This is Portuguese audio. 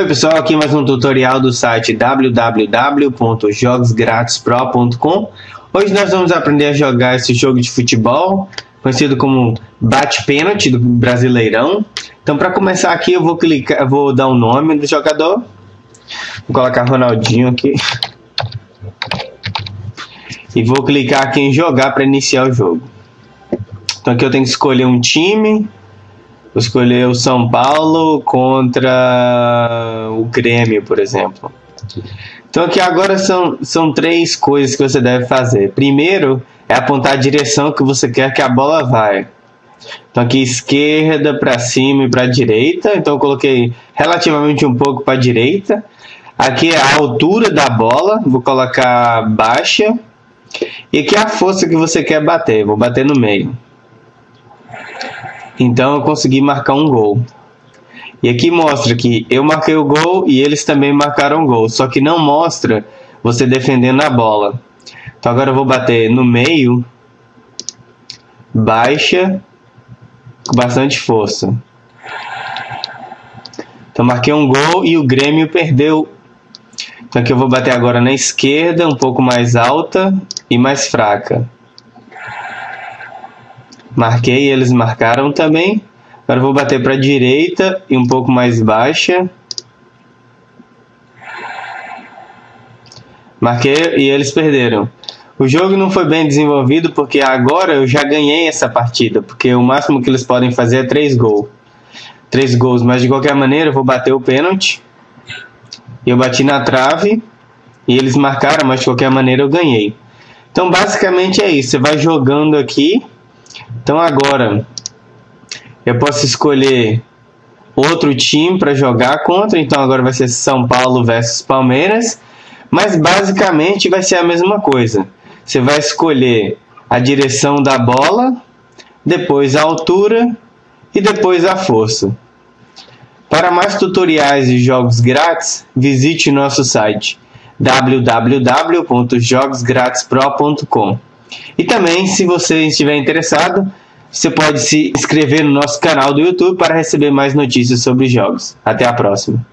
Oi pessoal, aqui mais um tutorial do site www.jogosgratispro.com Hoje nós vamos aprender a jogar esse jogo de futebol, conhecido como bate-pênalti do Brasileirão. Então para começar aqui eu vou clicar, vou dar o um nome do jogador. Vou colocar Ronaldinho aqui. E vou clicar aqui em jogar para iniciar o jogo. Então aqui eu tenho que escolher um time O São Paulo contra o Grêmio, por exemplo. Então aqui agora são, são três coisas que você deve fazer. Primeiro é apontar a direção que você quer que a bola vai. Então aqui esquerda para cima e para direita. Então eu coloquei relativamente um pouco para direita. Aqui é a altura da bola, vou colocar baixa. E aqui é a força que você quer bater, vou bater no meio. Então eu consegui marcar um gol. E aqui mostra que eu marquei o gol e eles também marcaram o gol. Só que não mostra você defendendo a bola. Então agora eu vou bater no meio, baixa, com bastante força. Então marquei um gol e o Grêmio perdeu. Então aqui eu vou bater agora na esquerda, um pouco mais alta e mais fraca. Marquei, eles marcaram também. Agora vou bater para a direita e um pouco mais baixa. Marquei e eles perderam. O jogo não foi bem desenvolvido porque agora eu já ganhei essa partida, porque o máximo que eles podem fazer é três gols. Três gols, mas de qualquer maneira eu vou bater o pênalti. Eu bati na trave e eles marcaram, mas de qualquer maneira eu ganhei. Então basicamente é isso, você vai jogando aqui então agora eu posso escolher outro time para jogar contra, então agora vai ser São Paulo versus Palmeiras, mas basicamente vai ser a mesma coisa. Você vai escolher a direção da bola, depois a altura e depois a força. Para mais tutoriais e jogos grátis, visite nosso site www.jogosgratispro.com. E também, se você estiver interessado, você pode se inscrever no nosso canal do YouTube para receber mais notícias sobre jogos. Até a próxima!